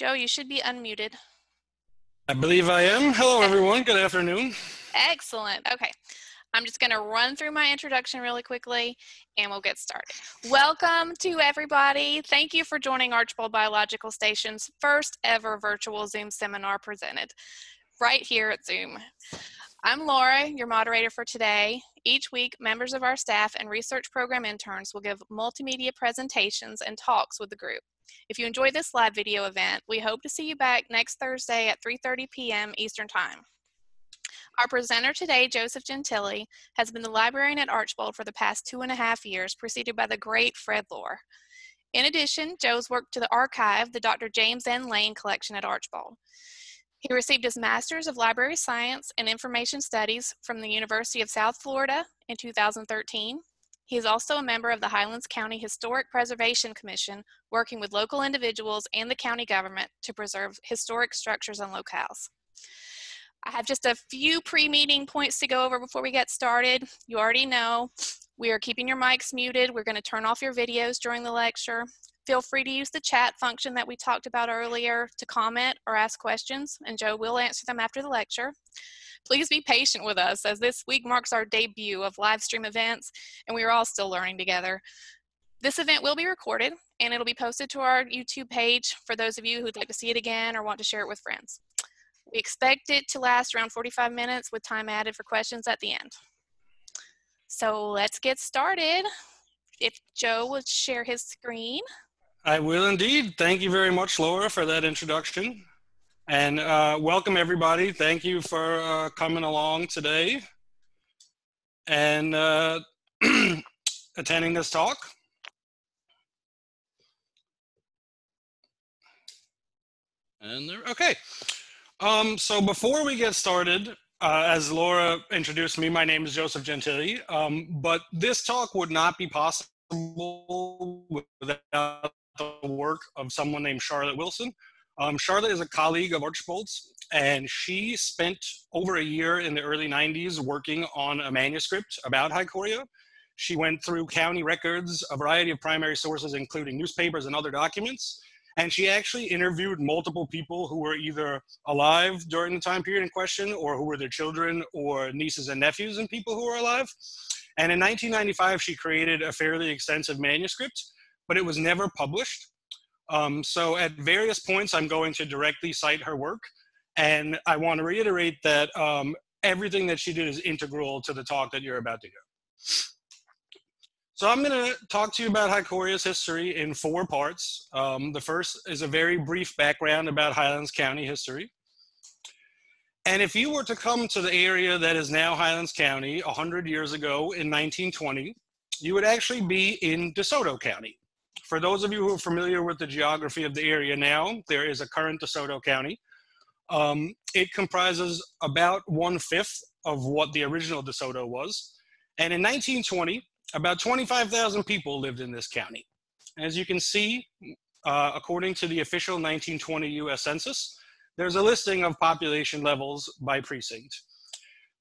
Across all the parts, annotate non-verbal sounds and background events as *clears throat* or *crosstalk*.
Joe, you should be unmuted. I believe I am. Hello, everyone. Good afternoon. Excellent. Okay. I'm just going to run through my introduction really quickly and we'll get started. Welcome to everybody. Thank you for joining Archbold Biological Station's first ever virtual Zoom seminar presented right here at Zoom. I'm Laura, your moderator for today. Each week, members of our staff and research program interns will give multimedia presentations and talks with the group. If you enjoyed this live video event, we hope to see you back next Thursday at 3.30 p.m. Eastern Time. Our presenter today, Joseph Gentili, has been the librarian at Archbold for the past two and a half years, preceded by the great Fred Lohrer. In addition, Joe's worked to the archive the Dr. James N. Layne collection at Archbold. He received his Master's of Library Science and Information Studies from the University of South Florida in 2013. He is also a member of the Highlands County Historic Preservation Commission, working with local individuals and the county government to preserve historic structures and locales. I have just a few pre-meeting points to go over before we get started. You already know we are keeping your mics muted. We're going to turn off your videos during the lecture. Feel free to use the chat function that we talked about earlier to comment or ask questions, and Joe will answer them after the lecture. Please be patient with us as this week marks our debut of live stream events, and we are all still learning together. This event will be recorded and it'll be posted to our YouTube page for those of you who'd like to see it again or want to share it with friends. We expect it to last around 45 minutes with time added for questions at the end. So let's get started. If Joe would share his screen. I will indeed. Thank you very much, Laura, for that introduction. And uh, welcome, everybody. Thank you for uh, coming along today and uh, *clears throat* attending this talk. And there, okay. Um, so before we get started, uh, as Laura introduced me, my name is Joseph Gentili, um, but this talk would not be possible without the work of someone named Charlotte Wilson. Um, Charlotte is a colleague of Archbold's, and she spent over a year in the early 90s working on a manuscript about Hicoria. She went through county records, a variety of primary sources, including newspapers and other documents, and she actually interviewed multiple people who were either alive during the time period in question or who were their children or nieces and nephews and people who were alive. And in 1995, she created a fairly extensive manuscript, but it was never published. Um, so at various points, I'm going to directly cite her work. And I want to reiterate that um, everything that she did is integral to the talk that you're about to hear. So I'm going to talk to you about Hicoria's history in four parts. Um, the first is a very brief background about Highlands County history. And if you were to come to the area that is now Highlands County 100 years ago in 1920, you would actually be in DeSoto County. For those of you who are familiar with the geography of the area now, there is a current DeSoto County. Um, it comprises about one-fifth of what the original DeSoto was. And in 1920, about 25,000 people lived in this county. As you can see, uh, according to the official 1920 US Census, there's a listing of population levels by precinct.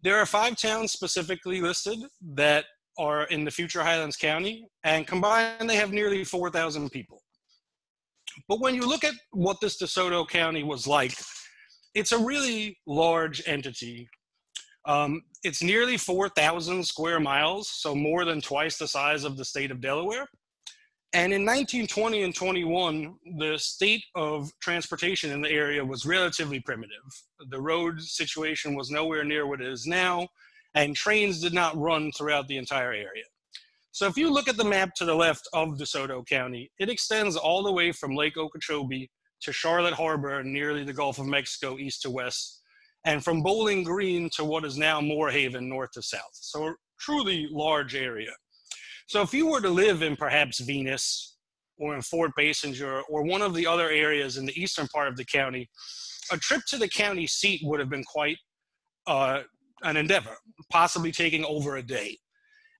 There are five towns specifically listed that are in the future Highlands County, and combined they have nearly 4,000 people. But when you look at what this DeSoto County was like, it's a really large entity um, it's nearly 4,000 square miles, so more than twice the size of the state of Delaware. And in 1920 and 21, the state of transportation in the area was relatively primitive. The road situation was nowhere near what it is now, and trains did not run throughout the entire area. So if you look at the map to the left of DeSoto County, it extends all the way from Lake Okeechobee to Charlotte Harbor, nearly the Gulf of Mexico, east to west, and from Bowling Green to what is now Moore Haven, north to south. So a truly large area. So if you were to live in perhaps Venus or in Fort Bassinger or one of the other areas in the eastern part of the county, a trip to the county seat would have been quite uh, an endeavor, possibly taking over a day.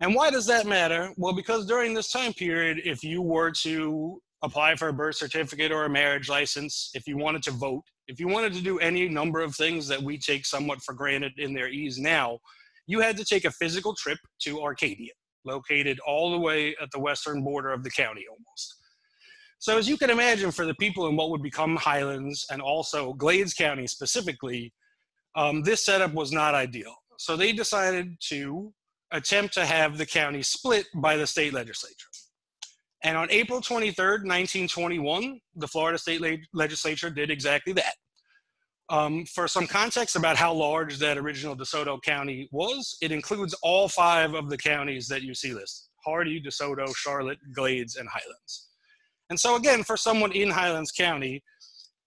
And why does that matter? Well, because during this time period, if you were to apply for a birth certificate or a marriage license, if you wanted to vote, if you wanted to do any number of things that we take somewhat for granted in their ease now, you had to take a physical trip to Arcadia, located all the way at the western border of the county almost. So as you can imagine, for the people in what would become Highlands and also Glades County specifically, um, this setup was not ideal. So they decided to attempt to have the county split by the state legislature. And on April 23rd, 1921, the Florida State Legislature did exactly that. Um, for some context about how large that original DeSoto County was, it includes all five of the counties that you see listed Hardee, DeSoto, Charlotte, Glades, and Highlands. And so, again, for someone in Highlands County,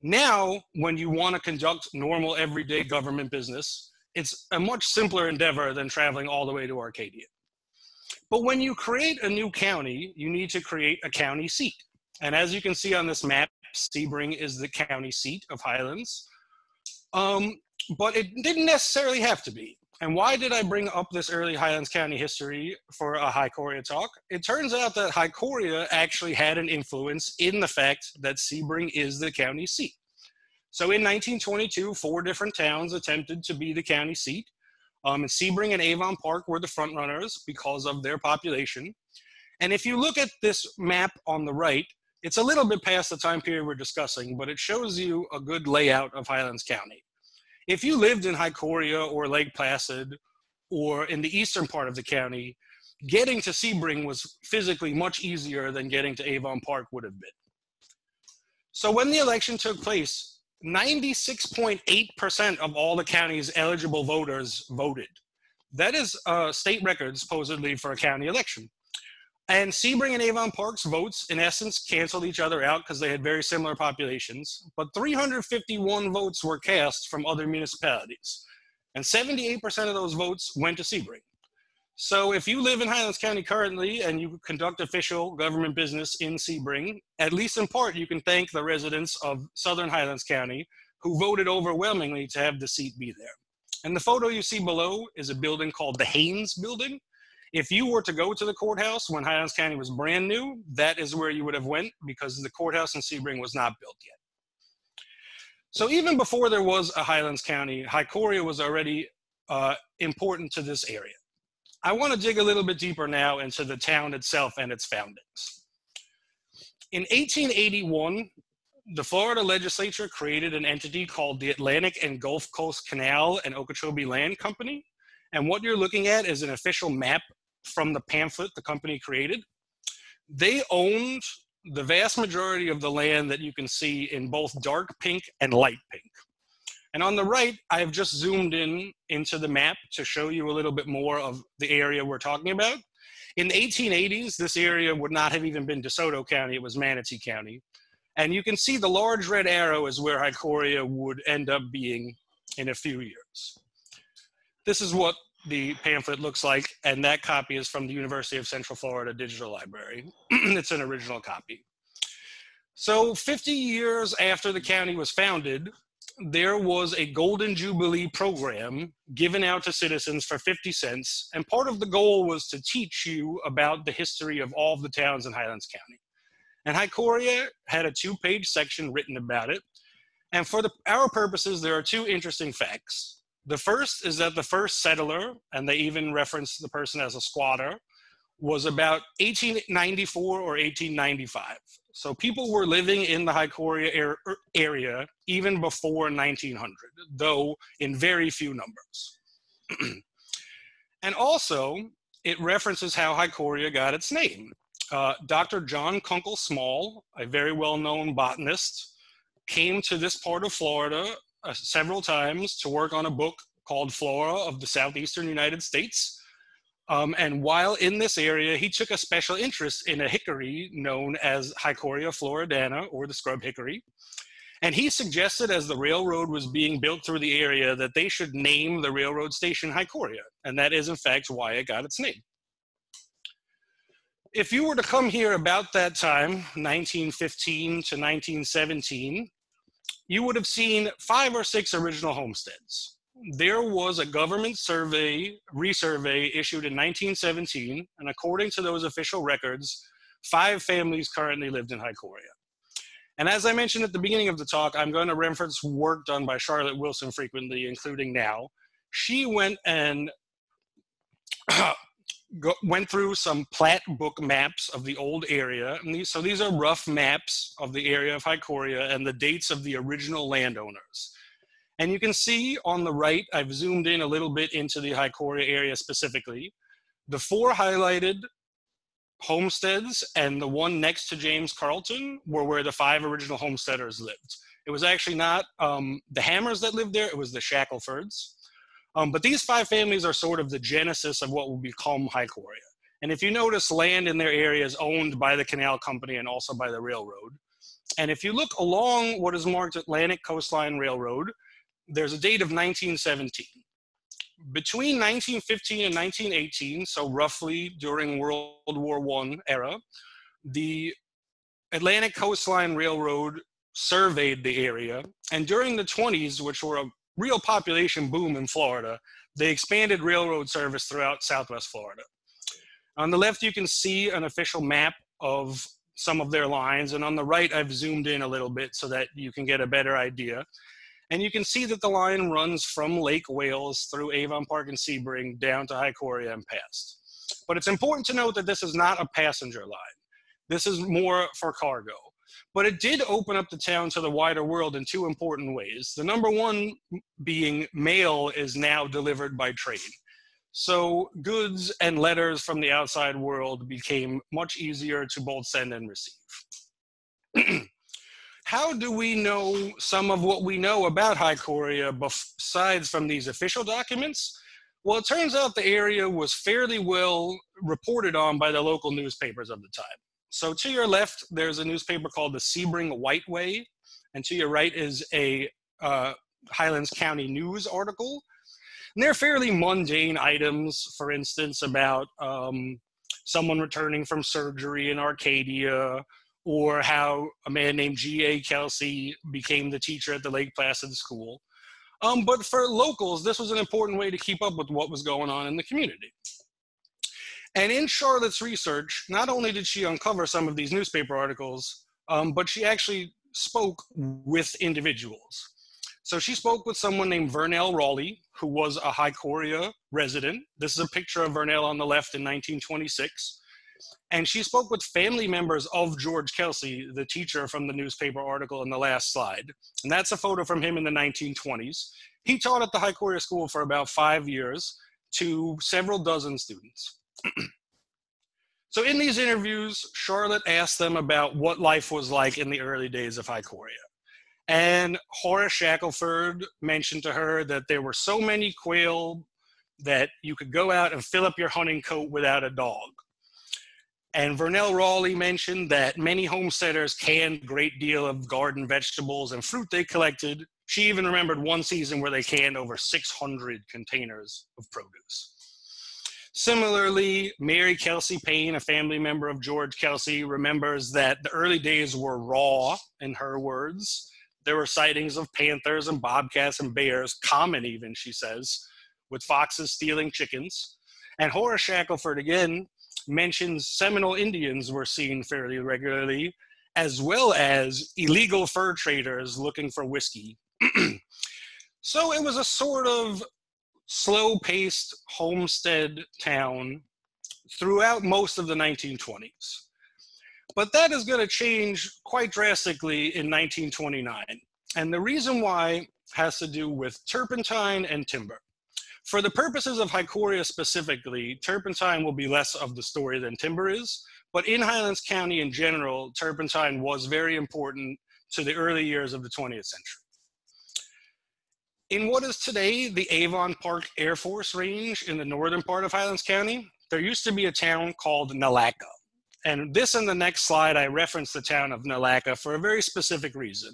now when you want to conduct normal everyday government business, it's a much simpler endeavor than traveling all the way to Arcadia. But when you create a new county, you need to create a county seat. And as you can see on this map, Sebring is the county seat of Highlands. Um, but it didn't necessarily have to be. And why did I bring up this early Highlands County history for a Hicoria talk? It turns out that Hicoria actually had an influence in the fact that Sebring is the county seat. So in 1922, four different towns attempted to be the county seat. Um, and Sebring and Avon Park were the frontrunners because of their population. And if you look at this map on the right, it's a little bit past the time period we're discussing, but it shows you a good layout of Highlands County. If you lived in Hicoria or Lake Placid or in the eastern part of the county, getting to Sebring was physically much easier than getting to Avon Park would have been. So when the election took place, 96.8% of all the county's eligible voters voted. That is uh, state record supposedly for a county election. And Sebring and Avon Park's votes, in essence, canceled each other out because they had very similar populations. But 351 votes were cast from other municipalities. And 78% of those votes went to Sebring. So if you live in Highlands County currently and you conduct official government business in Sebring, at least in part, you can thank the residents of Southern Highlands County who voted overwhelmingly to have the seat be there. And the photo you see below is a building called the Haynes Building. If you were to go to the courthouse when Highlands County was brand new, that is where you would have went because the courthouse in Sebring was not built yet. So even before there was a Highlands County, Hicoria was already uh, important to this area. I want to dig a little bit deeper now into the town itself and its foundings. In 1881, the Florida legislature created an entity called the Atlantic and Gulf Coast Canal and Okeechobee Land Company. And what you're looking at is an official map from the pamphlet the company created. They owned the vast majority of the land that you can see in both dark pink and light pink. And on the right, I've just zoomed in into the map to show you a little bit more of the area we're talking about. In the 1880s, this area would not have even been DeSoto County, it was Manatee County. And you can see the large red arrow is where Hicoria would end up being in a few years. This is what the pamphlet looks like, and that copy is from the University of Central Florida Digital Library. *clears throat* it's an original copy. So 50 years after the county was founded, there was a Golden Jubilee program given out to citizens for 50 cents. And part of the goal was to teach you about the history of all of the towns in Highlands County. And Hicoria had a two page section written about it. And for the, our purposes, there are two interesting facts. The first is that the first settler, and they even reference the person as a squatter, was about 1894 or 1895. So people were living in the Hicoria er, area even before 1900, though in very few numbers. *clears throat* and also, it references how Hicoria got its name. Uh, Dr. John Kunkel Small, a very well-known botanist, came to this part of Florida uh, several times to work on a book called Flora of the Southeastern United States, um, and while in this area, he took a special interest in a hickory known as Hicoria floridana, or the scrub hickory. And he suggested, as the railroad was being built through the area, that they should name the railroad station Hicoria. And that is, in fact, why it got its name. If you were to come here about that time, 1915 to 1917, you would have seen five or six original homesteads there was a government survey, resurvey issued in 1917, and according to those official records, five families currently lived in Hicoria. And as I mentioned at the beginning of the talk, I'm going to reference work done by Charlotte Wilson frequently, including now. She went and *clears throat* uh, go, went through some plat book maps of the old area. And these, so these are rough maps of the area of Hicoria and the dates of the original landowners. And you can see on the right, I've zoomed in a little bit into the Hicoria area specifically. The four highlighted homesteads and the one next to James Carleton were where the five original homesteaders lived. It was actually not um, the Hammers that lived there, it was the Shackelfords. Um, but these five families are sort of the genesis of what will become Hicoria. And if you notice, land in their area is owned by the canal company and also by the railroad. And if you look along what is marked Atlantic Coastline Railroad, there's a date of 1917. Between 1915 and 1918, so roughly during World War I era, the Atlantic Coastline Railroad surveyed the area. And during the 20s, which were a real population boom in Florida, they expanded railroad service throughout Southwest Florida. On the left, you can see an official map of some of their lines. And on the right, I've zoomed in a little bit so that you can get a better idea. And you can see that the line runs from Lake Wales through Avon Park and Sebring down to Hicoria and past. But it's important to note that this is not a passenger line. This is more for cargo. But it did open up the town to the wider world in two important ways. The number one being mail is now delivered by train. So goods and letters from the outside world became much easier to both send and receive. *clears throat* How do we know some of what we know about Hicoria besides from these official documents? Well, it turns out the area was fairly well reported on by the local newspapers of the time. So to your left, there's a newspaper called the Sebring White Way, and to your right is a uh, Highlands County News article. And they're fairly mundane items, for instance, about um, someone returning from surgery in Arcadia, or how a man named G.A. Kelsey became the teacher at the Lake Placid School. Um, but for locals, this was an important way to keep up with what was going on in the community. And in Charlotte's research, not only did she uncover some of these newspaper articles, um, but she actually spoke with individuals. So she spoke with someone named Vernell Raleigh, who was a Hicoria resident. This is a picture of Vernell on the left in 1926. And she spoke with family members of George Kelsey, the teacher from the newspaper article in the last slide. And that's a photo from him in the 1920s. He taught at the Hicoria School for about five years to several dozen students so in these interviews, Charlotte asked them about what life was like in the early days of Hicoria. And Horace Shackelford mentioned to her that there were so many quail that you could go out and fill up your hunting coat without a dog. And Vernell Raleigh mentioned that many homesteaders canned a great deal of garden vegetables and fruit they collected. She even remembered one season where they canned over 600 containers of produce. Similarly, Mary Kelsey Payne, a family member of George Kelsey, remembers that the early days were raw, in her words. There were sightings of panthers and bobcats and bears, common even, she says, with foxes stealing chickens. And Horace Shackelford again mentions Seminole Indians were seen fairly regularly, as well as illegal fur traders looking for whiskey. *clears throat* so it was a sort of slow paced homestead town throughout most of the 1920s. But that is going to change quite drastically in 1929. And the reason why has to do with turpentine and timber. For the purposes of Hicoria specifically, turpentine will be less of the story than timber is, but in Highlands County in general, turpentine was very important to the early years of the 20th century. In what is today the Avon Park Air Force Range in the northern part of Highlands County, there used to be a town called Nalaca. And this and the next slide, I reference the town of Nalaca for a very specific reason.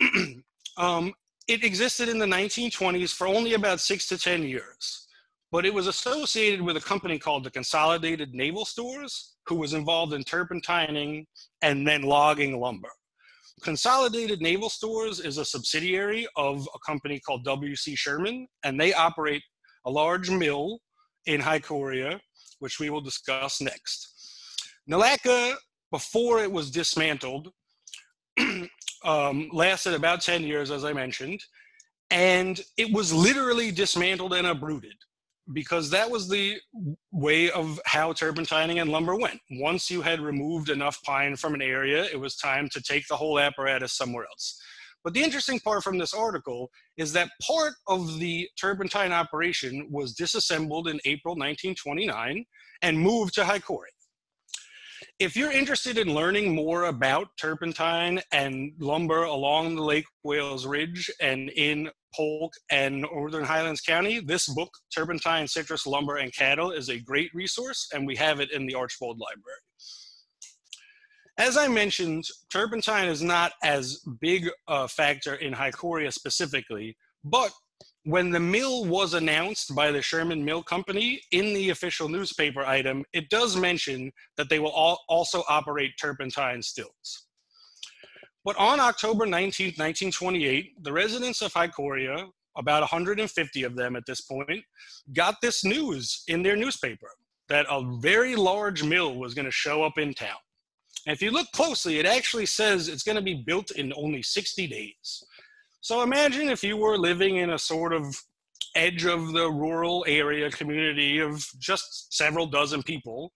*clears throat* um, it existed in the 1920s for only about six to 10 years, but it was associated with a company called the Consolidated Naval Stores, who was involved in turpentining and then logging lumber. Consolidated Naval Stores is a subsidiary of a company called W.C. Sherman, and they operate a large mill in Hicoria, which we will discuss next. Nalaca, before it was dismantled, *clears throat* um, lasted about 10 years, as I mentioned, and it was literally dismantled and uprooted because that was the way of how turpentining and lumber went. Once you had removed enough pine from an area, it was time to take the whole apparatus somewhere else. But the interesting part from this article is that part of the turpentine operation was disassembled in April 1929 and moved to Hicoria. If you're interested in learning more about turpentine and lumber along the Lake Wales Ridge and in Polk and Northern Highlands County, this book, Turpentine, Citrus, Lumber, and Cattle, is a great resource, and we have it in the Archbold Library. As I mentioned, turpentine is not as big a factor in Hicoria specifically, but when the mill was announced by the Sherman Mill Company in the official newspaper item, it does mention that they will also operate turpentine stills. But on October 19, 1928, the residents of Hicoria, about 150 of them at this point, got this news in their newspaper that a very large mill was going to show up in town. And if you look closely, it actually says it's going to be built in only 60 days. So imagine if you were living in a sort of edge of the rural area community of just several dozen people.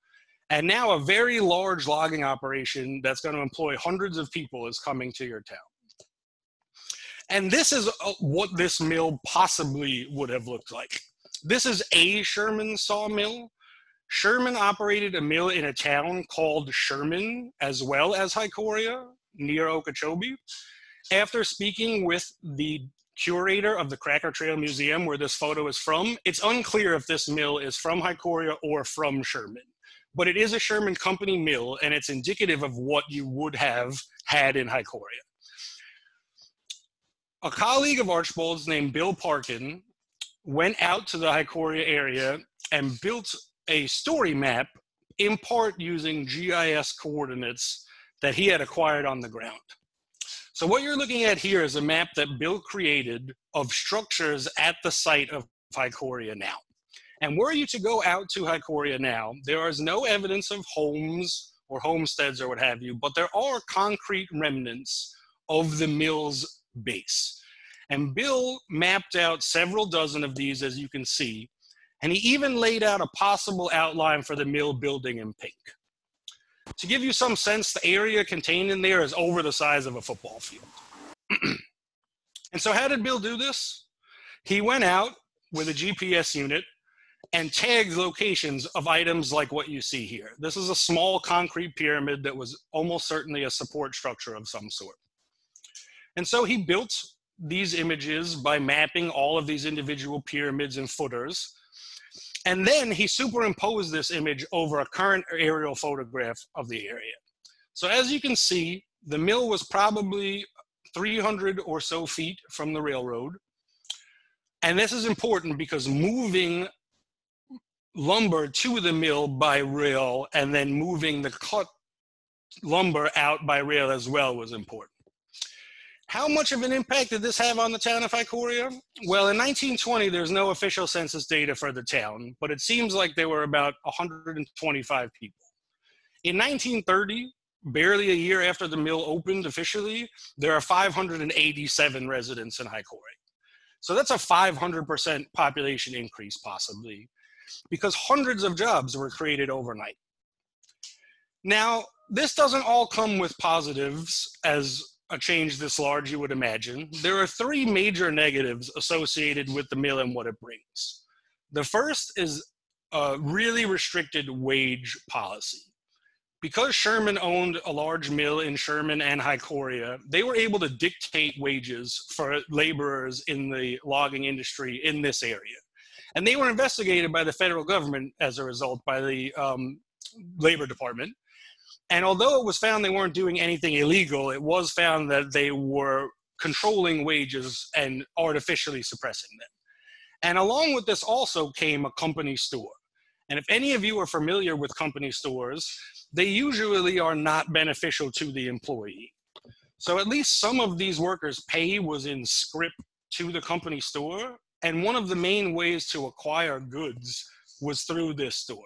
And now a very large logging operation that's going to employ hundreds of people is coming to your town. And this is uh, what this mill possibly would have looked like. This is a Sherman sawmill. Sherman operated a mill in a town called Sherman, as well as Hicoria, near Okeechobee. After speaking with the curator of the Cracker Trail Museum, where this photo is from, it's unclear if this mill is from Hicoria or from Sherman. But it is a Sherman Company mill, and it's indicative of what you would have had in Hicoria. A colleague of Archbold's named Bill Parkin went out to the Hicoria area and built a story map, in part using GIS coordinates that he had acquired on the ground. So what you're looking at here is a map that Bill created of structures at the site of Hicoria now. And were you to go out to Hicoria now, there is no evidence of homes or homesteads or what have you, but there are concrete remnants of the mill's base. And Bill mapped out several dozen of these, as you can see, and he even laid out a possible outline for the mill building in pink. To give you some sense, the area contained in there is over the size of a football field. *clears throat* and so, how did Bill do this? He went out with a GPS unit and tagged locations of items like what you see here. This is a small concrete pyramid that was almost certainly a support structure of some sort. And so he built these images by mapping all of these individual pyramids and footers and then he superimposed this image over a current aerial photograph of the area. So as you can see, the mill was probably 300 or so feet from the railroad. And this is important because moving lumber to the mill by rail and then moving the cut lumber out by rail as well was important. How much of an impact did this have on the town of Hicoria? Well, in 1920, there's no official census data for the town, but it seems like there were about 125 people. In 1930, barely a year after the mill opened officially, there are 587 residents in Hicoria. So that's a 500% population increase, possibly, because hundreds of jobs were created overnight. Now, this doesn't all come with positives, as a change this large, you would imagine, there are three major negatives associated with the mill and what it brings. The first is a really restricted wage policy. Because Sherman owned a large mill in Sherman and Hicoria, they were able to dictate wages for laborers in the logging industry in this area. And they were investigated by the federal government as a result by the um, Labor Department and although it was found they weren't doing anything illegal, it was found that they were controlling wages and artificially suppressing them. And along with this also came a company store. And if any of you are familiar with company stores, they usually are not beneficial to the employee. So at least some of these workers' pay was in scrip to the company store. And one of the main ways to acquire goods was through this store.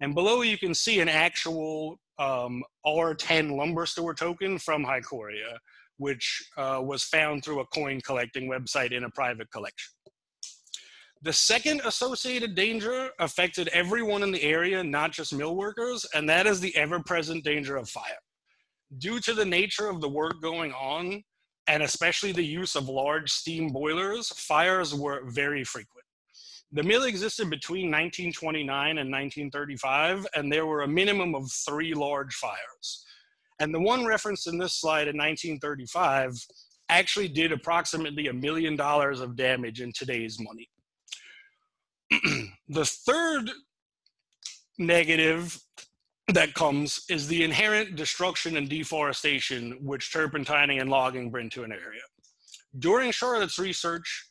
And below you can see an actual um, R10 lumber store token from Hicoria, which uh, was found through a coin collecting website in a private collection. The second associated danger affected everyone in the area, not just mill workers, and that is the ever present danger of fire. Due to the nature of the work going on, and especially the use of large steam boilers, fires were very frequent. The mill existed between 1929 and 1935, and there were a minimum of three large fires. And the one referenced in this slide in 1935 actually did approximately a million dollars of damage in today's money. *clears throat* the third negative that comes is the inherent destruction and deforestation which turpentining and logging bring to an area. During Charlotte's research,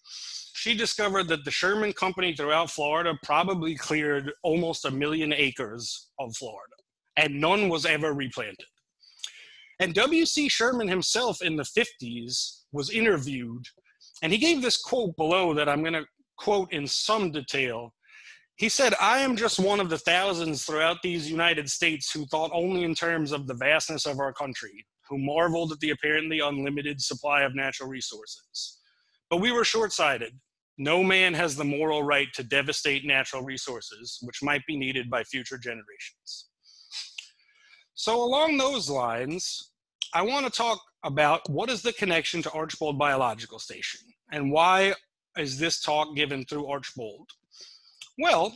she discovered that the Sherman Company throughout Florida probably cleared almost a million acres of Florida, and none was ever replanted. And W.C. Sherman himself in the 50s was interviewed, and he gave this quote below that I'm going to quote in some detail he said, I am just one of the thousands throughout these United States who thought only in terms of the vastness of our country, who marveled at the apparently unlimited supply of natural resources. But we were short sighted. No man has the moral right to devastate natural resources, which might be needed by future generations. So, along those lines, I want to talk about what is the connection to Archbold Biological Station and why is this talk given through Archbold? Well,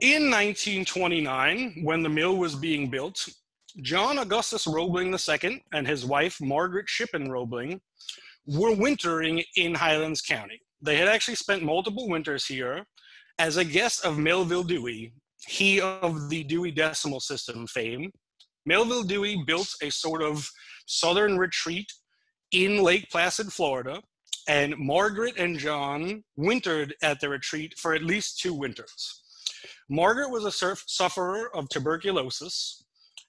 in 1929, when the mill was being built, John Augustus Roebling II and his wife, Margaret Shippen Roebling, were wintering in Highlands County. They had actually spent multiple winters here as a guest of Melvil Dewey, he of the Dewey Decimal System fame. Melvil Dewey built a sort of southern retreat in Lake Placid, Florida, and Margaret and John wintered at the retreat for at least two winters. Margaret was a surf- sufferer of tuberculosis,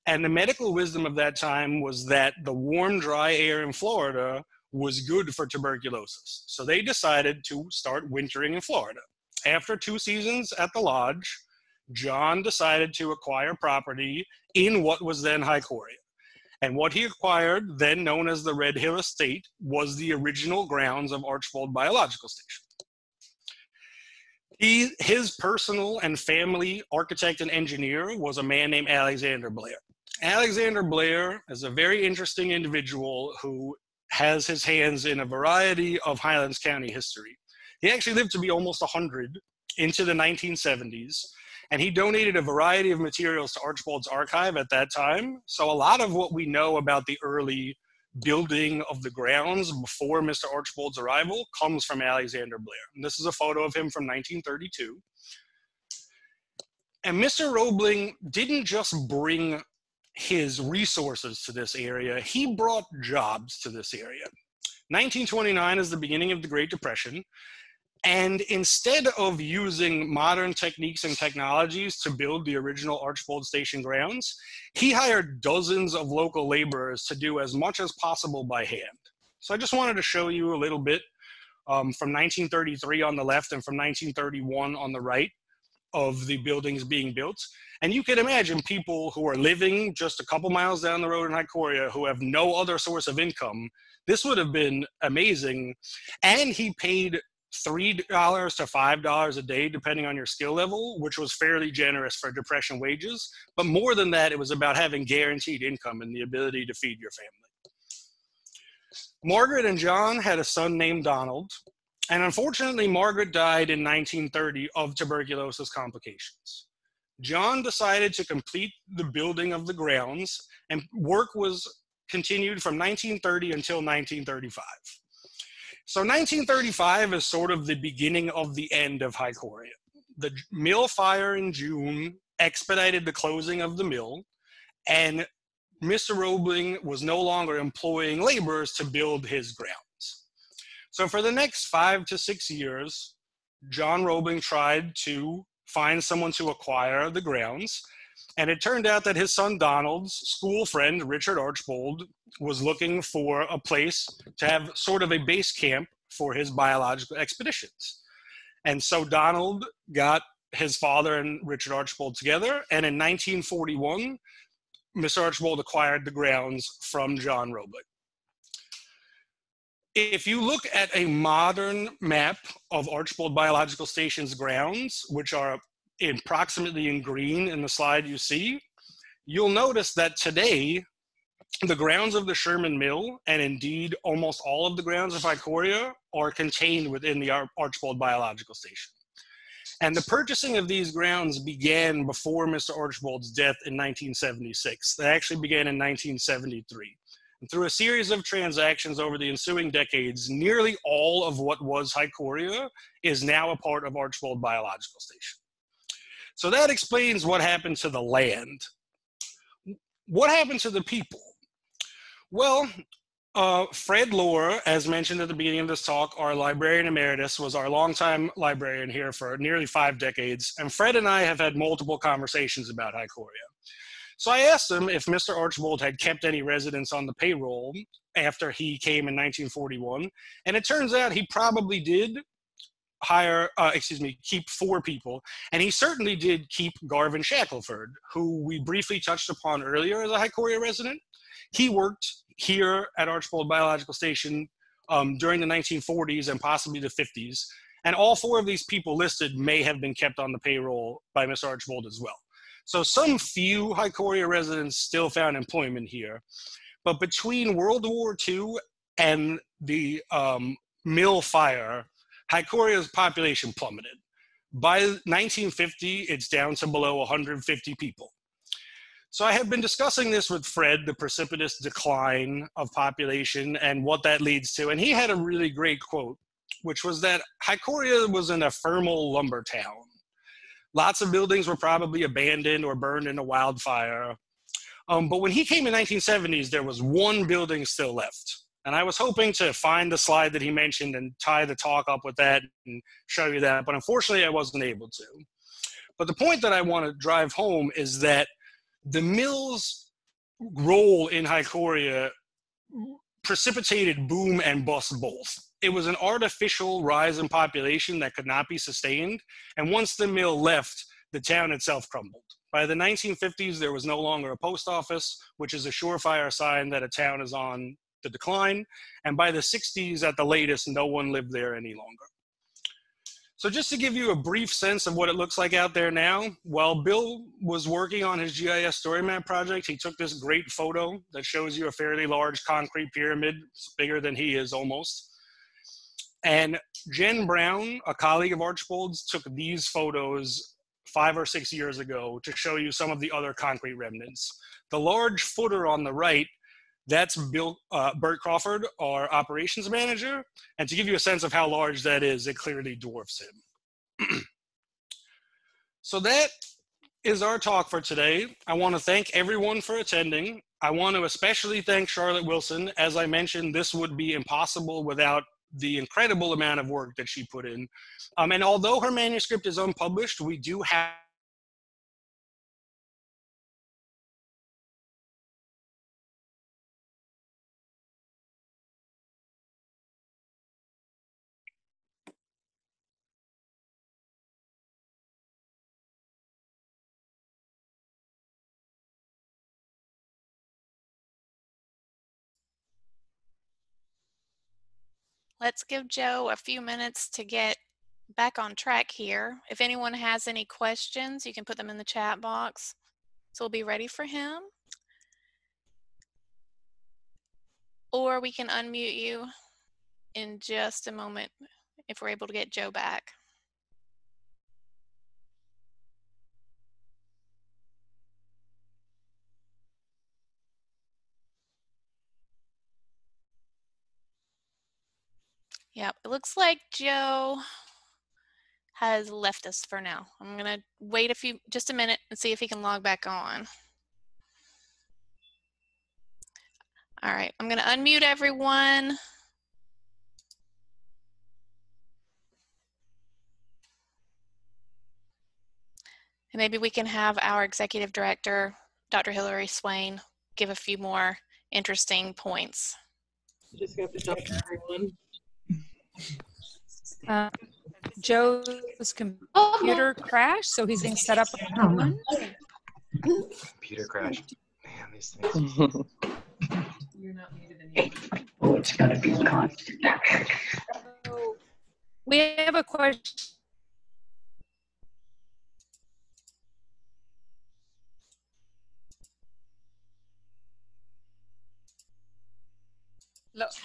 and the medical wisdom of that time was that the warm, dry air in Florida was good for tuberculosis. So they decided to start wintering in Florida. After two seasons at the lodge, John decided to acquire property in what was then Hicoria. And what he acquired, then known as the Red Hill Estate, was the original grounds of Archbold Biological Station. He, his personal and family architect and engineer was a man named Alexander Blair. Alexander Blair is a very interesting individual who has his hands in a variety of Highlands County history. He actually lived to be almost 100 into the 1970s and he donated a variety of materials to Archbold's archive at that time. So a lot of what we know about the early building of the grounds before Mr. Archbold's arrival comes from Alexander Blair. And this is a photo of him from 1932. And Mr. Roebling didn't just bring his resources to this area, he brought jobs to this area. 1929 is the beginning of the Great Depression, and instead of using modern techniques and technologies to build the original Archbold Station grounds, he hired dozens of local laborers to do as much as possible by hand. So I just wanted to show you a little bit um, from 1933 on the left and from 1931 on the right of the buildings being built. And you can imagine people who are living just a couple miles down the road in Hicoria who have no other source of income. This would have been amazing. And he paid three dollars to five dollars a day depending on your skill level which was fairly generous for depression wages. But more than that it was about having guaranteed income and the ability to feed your family. Margaret and john had a son named donald and unfortunately margaret died in 1930 of tuberculosis complications. John decided to complete the building of the grounds and work was continued from 1930 until 1935 so 1935 is sort of the beginning of the end of Hicoria. The mill fire in June expedited the closing of the mill, and Mr. Roebling was no longer employing laborers to build his grounds. So for the next five to six years, John Roebling tried to find someone to acquire the grounds, and it turned out that his son Donald's school friend, Richard Archbold, was looking for a place to have sort of a base camp for his biological expeditions. And so Donald got his father and Richard Archbold together, and in 1941, Mr. Archbold acquired the grounds from John Roebling. If you look at a modern map of Archbold Biological Station's grounds, which are in approximately in green in the slide you see, you'll notice that today the grounds of the Sherman Mill, and indeed almost all of the grounds of Hicoria, are contained within the Archbold Biological Station. And the purchasing of these grounds began before Mr. Archbold's death in 1976. They actually began in 1973. And through a series of transactions over the ensuing decades, nearly all of what was Hicoria is now a part of Archbold Biological Station. So that explains what happened to the land. What happened to the people? Well, uh, Fred Lohrer, as mentioned at the beginning of this talk, our librarian emeritus, was our longtime librarian here for nearly five decades, and Fred and I have had multiple conversations about Hicoria. So I asked him if Mr. Archbold had kept any residents on the payroll after he came in 1941, and it turns out he probably did hire, uh, excuse me, keep four people, and he certainly did keep Garvin Shackelford, who we briefly touched upon earlier as a Hicoria resident. He worked here at Archbold Biological Station um, during the 1940s and possibly the 50s. And all four of these people listed may have been kept on the payroll by Mr. Archbold as well. So some few Hicoria residents still found employment here. But between World War II and the um, mill fire, Hicoria's population plummeted. By 1950, it's down to below 150 people. So I have been discussing this with Fred, the precipitous decline of population and what that leads to. And he had a really great quote, which was that Hicoria was an ephemeral lumber town. Lots of buildings were probably abandoned or burned in a wildfire. Um, but when he came in 1970s, there was one building still left. And I was hoping to find the slide that he mentioned and tie the talk up with that and show you that. But unfortunately, I wasn't able to. But the point that I want to drive home is that the mill's role in Hicoria precipitated boom and bust both. It was an artificial rise in population that could not be sustained. And once the mill left, the town itself crumbled. By the 1950s, there was no longer a post office, which is a surefire sign that a town is on the decline. And by the 60s, at the latest, no one lived there any longer. So just to give you a brief sense of what it looks like out there now, while Bill was working on his GIS story map project, he took this great photo that shows you a fairly large concrete pyramid, bigger than he is almost. And Jen Brown, a colleague of Archbold's, took these photos five or six years ago to show you some of the other concrete remnants. The large footer on the right that's Bill uh, Bert Crawford, our operations manager. And to give you a sense of how large that is, it clearly dwarfs him. *clears throat* so that is our talk for today. I want to thank everyone for attending. I want to especially thank Charlotte Wilson. As I mentioned, this would be impossible without the incredible amount of work that she put in. Um, and although her manuscript is unpublished, we do have Let's give Joe a few minutes to get back on track here. If anyone has any questions, you can put them in the chat box. So we'll be ready for him. Or we can unmute you in just a moment if we're able to get Joe back. Yep, it looks like Joe has left us for now. I'm gonna wait a few, just a minute and see if he can log back on. All right, I'm gonna unmute everyone. And maybe we can have our executive director, Dr. Hilary Swain, give a few more interesting points. Just have to to everyone. Uh, Joe's computer crashed, so he's being set up on Computer crash. Man, these things. Oh, it's gonna be constant. We have a question.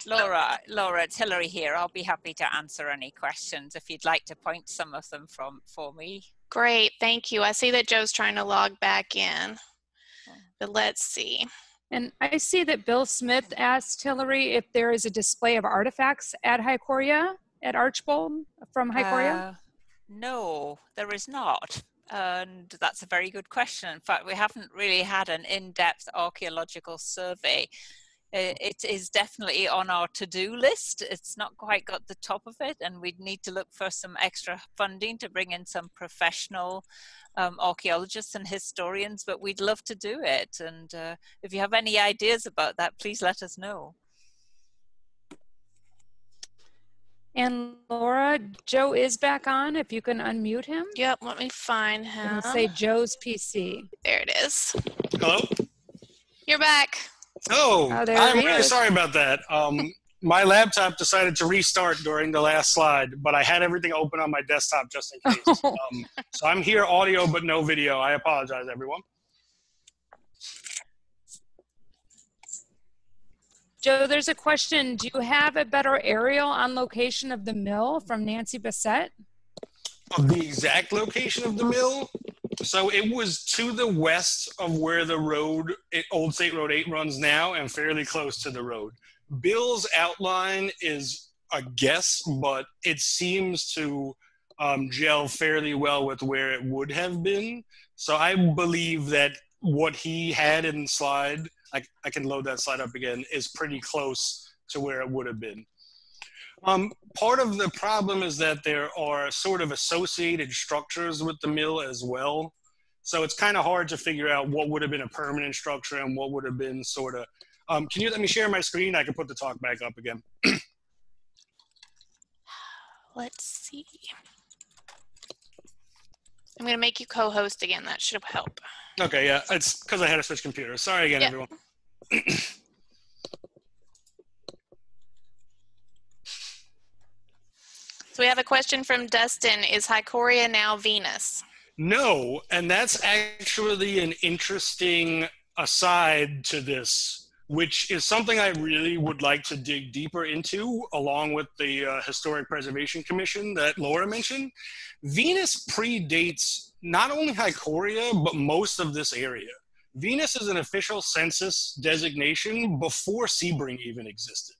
Laura, Laura, it's Hilary here. I'll be happy to answer any questions if you'd like to point some of them from for me. Great, thank you. I see that Joe's trying to log back in. But let's see. And I see that Bill Smith asked Hilary if there is a display of artifacts at Hicoria, at Archbold from Hicoria. Uh, no, there is not. And that's a very good question. In fact, we haven't really had an in-depth archaeological survey. I- It is definitely on our to-do list. It's not quite got the top of it, and we'd need to look for some extra funding to bring in some professional um, archaeologists and historians. But we'd love to do it. And uh, if you have any ideas about that, please let us know. And Laura, Joe is back on. If you can unmute him Yep, let me find him. and say Joe's PC. There it is. Hello. You're back. Oh, Oh, I'm really is. sorry about that. Um, my laptop decided to restart during the last slide, but I had everything open on my desktop just in case. *laughs* um, so I'm here, audio but no video. I apologize, everyone. Joe, there's a question. Do you have a better aerial on location of the mill from Nancy Bassett? Of the exact location of the mill, so it was to the west of where the road, Old State Road 8 runs now, and fairly close to the road. Bill's outline is a guess, but it seems to um, gel fairly well with where it would have been. So I believe that what he had in slide, I, I can load that slide up again, is pretty close to where it would have been. Um, part of the problem is that there are sort of associated structures with the mill as well. So it's kind of hard to figure out what would have been a permanent structure and what would have been sort of. Um, can you let me share my screen? I can put the talk back up again. *clears throat* Let's see. I'm going to make you co host again. That should help. Okay, yeah, it's because I had to switch computers. Sorry again, Yeah. everyone. *clears throat* So we have a question from Dustin Is Hicoria now Venus? No, and that's actually an interesting aside to this, which is something I really would like to dig deeper into, along with the uh, Historic Preservation Commission that Laura mentioned. Venus predates not only Hicoria, but most of this area. Venus is an official census designation before Sebring even existed.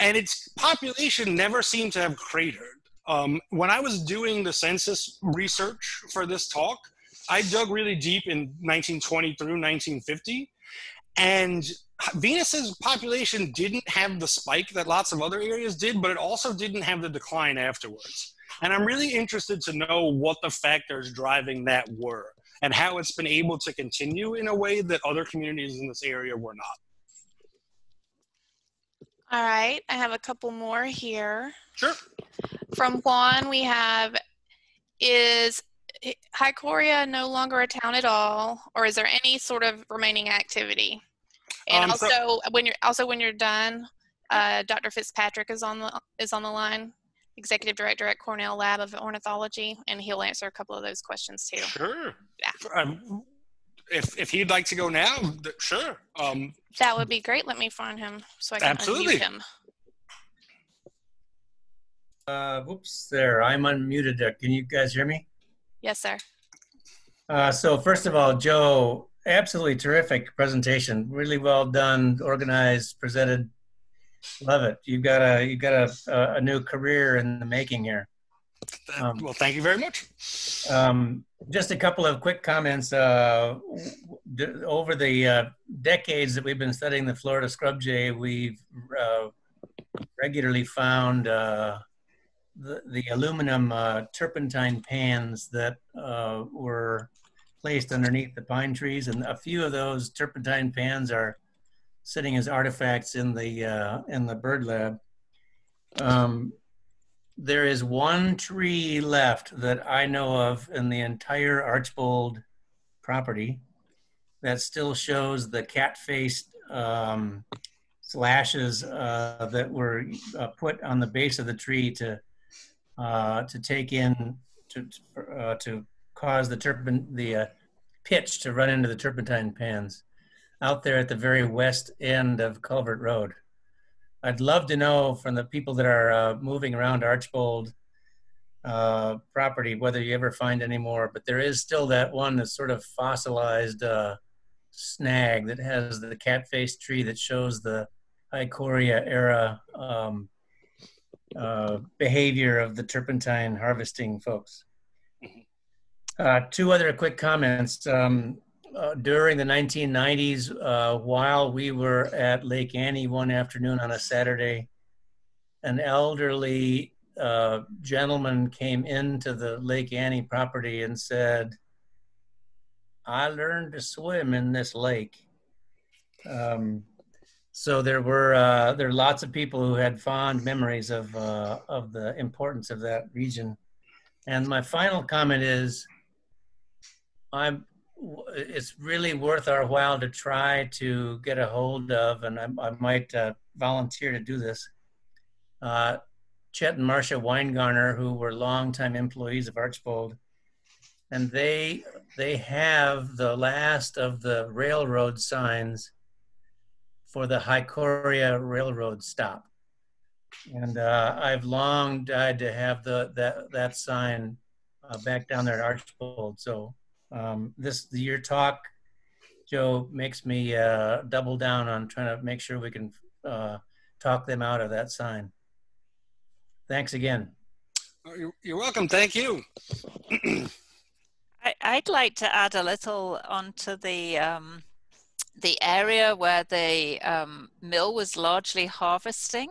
And its population never seemed to have cratered. Um, when I was doing the census research for this talk, I dug really deep in 1920 through 1950, and Venus's population didn't have the spike that lots of other areas did, but it also didn't have the decline afterwards. And I'm really interested to know what the factors driving that were and how it's been able to continue in a way that other communities in this area were not. All right, I have a couple more here. Sure. From Juan, we have Is Hicoria no longer a town at all, or is there any sort of remaining activity? And Um, so- also, when you're also when you're done, uh, Dr. Fitzpatrick is on the is on the line, executive director at Cornell Lab of Ornithology, and he'll answer a couple of those questions too. Sure. Yeah. Um, if, if he'd like to go now, th- sure. Um, That would be great. Let me find him so I can Absolutely. unmute him. Uh, whoops, there, I'm unmuted. Uh, Can you guys hear me? Yes, sir. Uh, so first of all, Joe, absolutely terrific presentation. Really well done, organized, presented. Love it. You've got a, you've got a, a new career in the making here. Um, well, thank you very much. Um, just a couple of quick comments. Uh, d- over the uh, decades that we've been studying the Florida scrub jay, we've uh, regularly found uh, the, the aluminum uh, turpentine pans that uh, were placed underneath the pine trees, and a few of those turpentine pans are sitting as artifacts in the uh, in the bird lab. Um, there is one tree left that I know of in the entire Archbold property that still shows the cat-faced um, slashes uh, that were uh, put on the base of the tree to uh, to take in to uh, to cause the turpin the uh, pitch to run into the turpentine pans out there at the very west end of Culvert Road. I'd love to know from the people that are uh, moving around Archbold uh, property whether you ever find any more, but there is still that one that's sort of fossilized uh, snag that has the cat face tree that shows the Hicoria era um, uh, behavior of the turpentine harvesting folks. Uh, two other quick comments. Um, uh, during the 1990s, uh, while we were at Lake Annie one afternoon on a Saturday, an elderly uh, gentleman came into the Lake Annie property and said, I learned to swim in this lake. Um, so there were uh, there are lots of people who had fond memories of uh, of the importance of that region. And my final comment is, I'm it's really worth our while to try to get a hold of, and I, I might uh, volunteer to do this. Uh, Chet and Marcia Weingarner, who were longtime employees of Archbold, and they they have the last of the railroad signs for the Hicoria Railroad stop. And uh, I've long died to have the that that sign uh, back down there at Archbold. So um, this your talk, Joe, makes me uh, double down on trying to make sure we can uh, talk them out of that sign. Thanks again. Oh, you're welcome. Thank you. *clears throat* I, would like to add a little onto the um, the area where the um, mill was largely harvesting.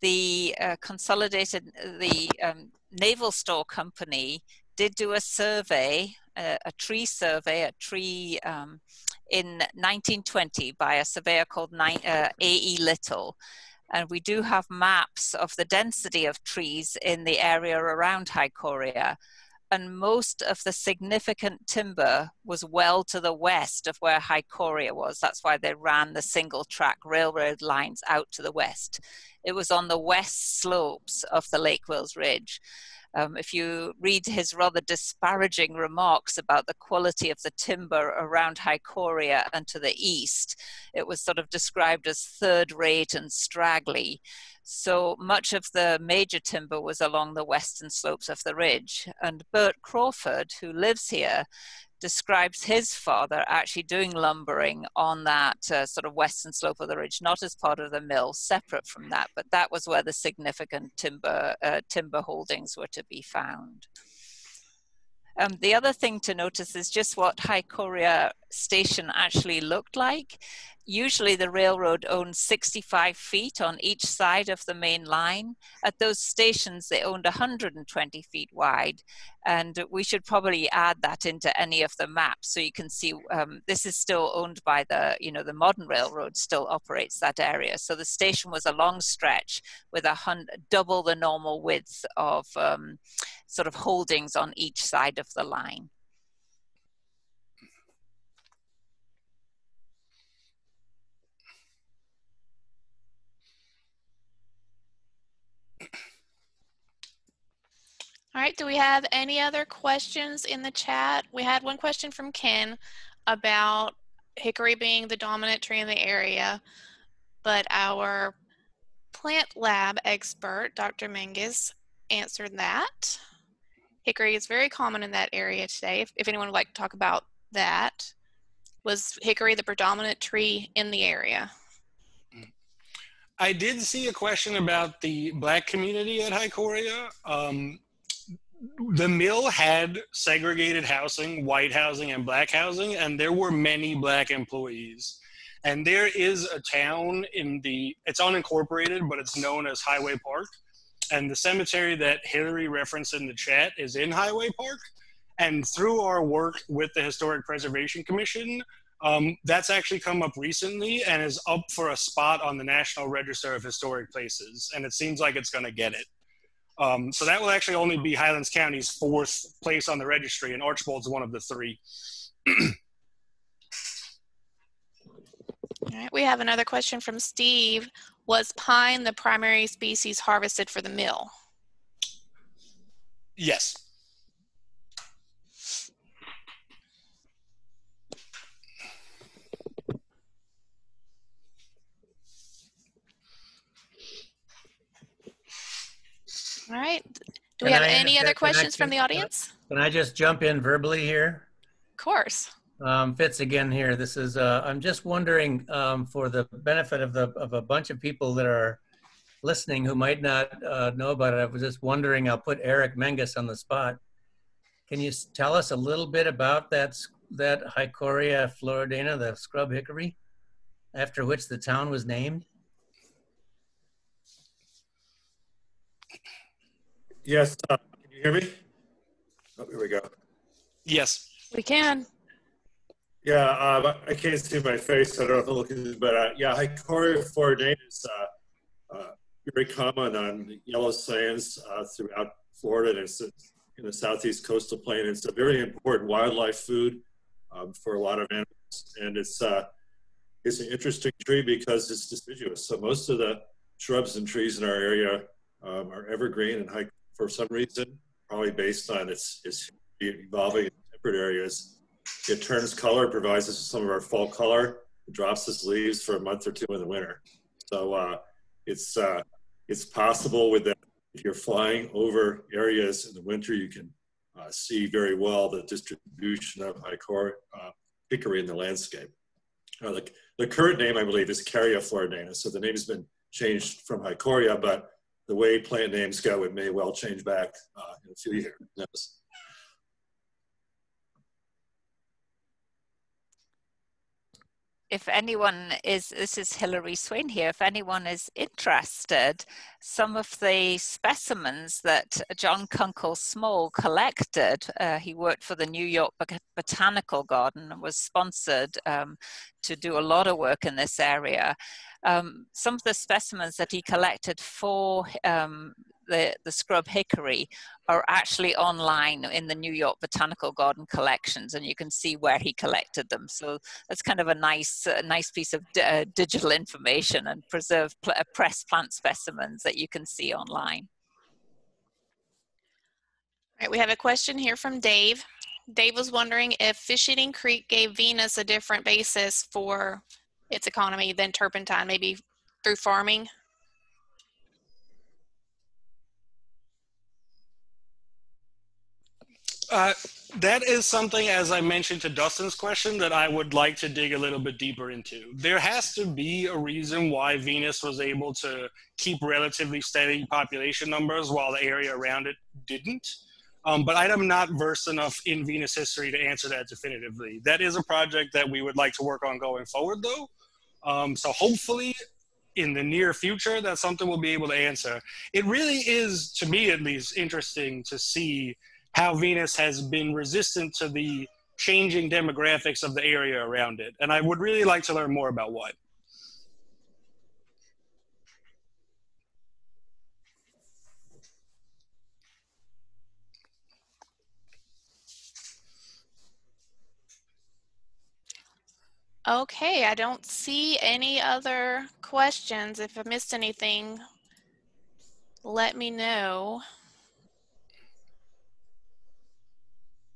The uh, consolidated, the um, naval store company did do a survey, a, a tree survey, a tree um, in 1920 by a surveyor called uh, A.E. Little. And we do have maps of the density of trees in the area around Hicoria and most of the significant timber was well to the west of where Hicoria was. That's why they ran the single track railroad lines out to the west. It was on the west slopes of the Lake Wales Ridge. Um, if you read his rather disparaging remarks about the quality of the timber around Hicoria and to the east, it was sort of described as third rate and straggly. So much of the major timber was along the western slopes of the ridge. And Bert Crawford, who lives here, describes his father actually doing lumbering on that uh, sort of western slope of the ridge, not as part of the mill, separate from that, but that was where the significant timber uh, timber holdings were to be found. Um, the other thing to notice is just what Hicoria station actually looked like usually the railroad owned 65 feet on each side of the main line. At those stations, they owned 120 feet wide. And we should probably add that into any of the maps so you can see um, this is still owned by the, you know, the modern railroad still operates that area. So the station was a long stretch with a double the normal width of um, sort of holdings on each side of the line. All right, do we have any other questions in the chat? We had one question from Ken about hickory being the dominant tree in the area, but our plant lab expert, Dr. Menges, answered that. Hickory is very common in that area today. If, if anyone would like to talk about that, was hickory the predominant tree in the area? I did see a question about the black community at Hicoria. Um, the mill had segregated housing, white housing, and black housing, and there were many black employees. And there is a town in the, it's unincorporated, but it's known as Highway Park. And the cemetery that Hilary referenced in the chat is in Highway Park. And through our work with the Historic Preservation Commission, um, that's actually come up recently and is up for a spot on the National Register of Historic Places. And it seems like it's going to get it. Um, so that will actually only be Highlands County's fourth place on the registry, and Archbold's one of the three. All right, we have another question from Steve. Was pine the primary species harvested for the mill? Yes. All right. Do we Can have I any other questions connection? from the audience? Can I just jump in verbally here? Of course. Um, Fitz again here. This is, uh, I'm just wondering, um, for the benefit of the, of a bunch of people that are listening who might not, uh, know about it, I was just wondering, I'll put Eric Menges on the spot. Can you tell us a little bit about that, that Hicoria floridana, the scrub hickory, after which the town was named? Yes, uh, can you hear me? Oh, here we go. Yes. We can. Yeah, uh, I can't see my face. I don't know if I'm looking, but uh, yeah, Hicoria floridana is uh, uh, very common on yellow sands uh, throughout Florida and it's in the southeast coastal plain. It's a very important wildlife food um, for a lot of animals, and it's uh, it's an interesting tree because it's deciduous. So most of the shrubs and trees in our area um, are evergreen and high for some reason, probably based on its its evolving in temperate areas. It turns color, provides us with some of our fall color, drops its leaves for a month or two in the winter. So uh, it's uh, it's possible with that if you're flying over areas in the winter, you can uh, see very well the distribution of Hicor, uh, hickory in the landscape. Uh, the, the current name, I believe, is Carya floridana. So the name has been changed from Hicoria, but the way plant names go, it may well change back uh, in a few years. If anyone is, this is Hilary Swain here, if anyone is interested, some of the specimens that John Kunkel Small collected, uh, he worked for the New York Bot- Botanical Garden and was sponsored um, to do a lot of work in this area. Um, some of the specimens that he collected for um, the, the scrub hickory are actually online in the New York Botanical Garden collections, and you can see where he collected them. So that's kind of a nice, a nice piece of uh, digital information and preserved pl- uh, plant specimens that you can see online. All right, we have a question here from Dave. Dave was wondering if Fisheating Creek gave Venus a different basis for its economy than turpentine, maybe through farming. Uh, that is something, as I mentioned to Dustin's question, that I would like to dig a little bit deeper into. There has to be a reason why Venus was able to keep relatively steady population numbers while the area around it didn't. Um, but I'm not versed enough in Venus history to answer that definitively. That is a project that we would like to work on going forward, though. Um, so hopefully, in the near future, that's something we'll be able to answer. It really is, to me at least, interesting to see how Venus has been resistant to the changing demographics of the area around it. And I would really like to learn more about what. Okay, I don't see any other questions. If I missed anything, let me know.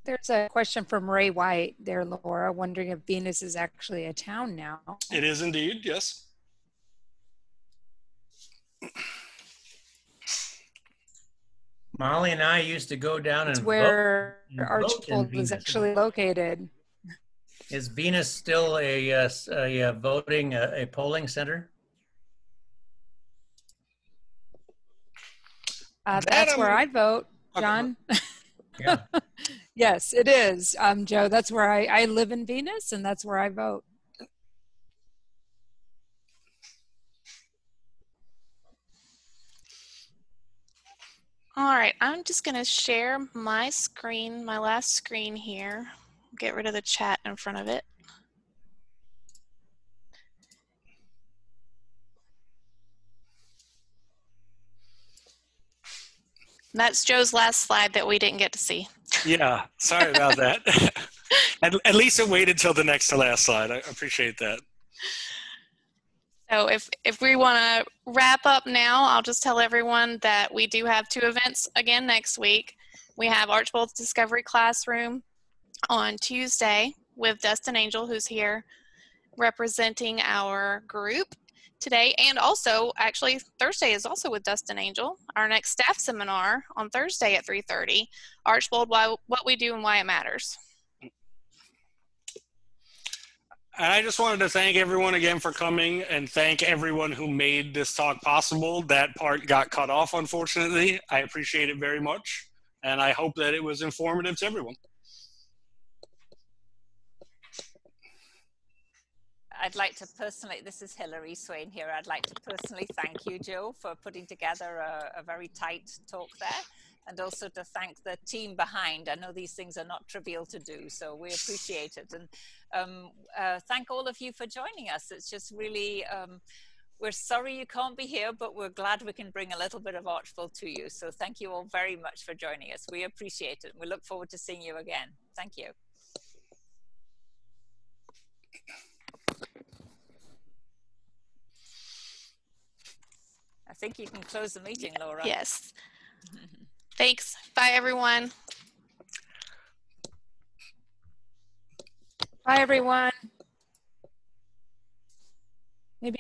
There's a question from Ray White there, Laura, wondering if Venus is actually a town now. It is indeed, yes. Molly and I used to go down It's and where and vote Archibald Venus. was actually located. Vote. Is Venus still a, uh, s- a, uh, voting, a, a polling center? Uh, That that's where I'm- vote, John. Yeah. *laughs* yes, it is. Um, Joe, that's where I, I live in Venus and that's where I vote. All right, I'm just going to share my screen, my last screen here. Get rid of the chat in front of it. That's Joe's last slide that we didn't get to see. Yeah, sorry about that. *laughs* at, at least it waited till the next to last slide. I appreciate that. So if if we want to wrap up now, I'll just tell everyone that we do have two events again next week. We have Archbold's Discovery Classroom on Tuesday with Dustin Angel, who's here representing our group today. And also, actually, Thursday is also with Dustin Angel. Our next staff seminar on Thursday at 3.30. Archbold, why, what we do and why it matters. And I just wanted to thank everyone again for coming and thank everyone who made this talk possible. That part got cut off, unfortunately. I appreciate it very much. And I hope that it was informative to everyone. I'd like to personally, this is Hilary Swain here. I'd like to personally thank you, Joe, for putting together a, a, very tight talk there. And also to thank the team behind. I know these things are not trivial to do, so we appreciate it. And um, uh, thank all of you for joining us. It's just really, um, we're sorry you can't be here, but we're glad we can bring a little bit of Archbold to you. So thank you all very much for joining us. We appreciate it. We look forward to seeing you again. Thank you. I think you can close the meeting, Laura. Yes. *laughs* Thanks. Bye, everyone. Bye, everyone. Maybe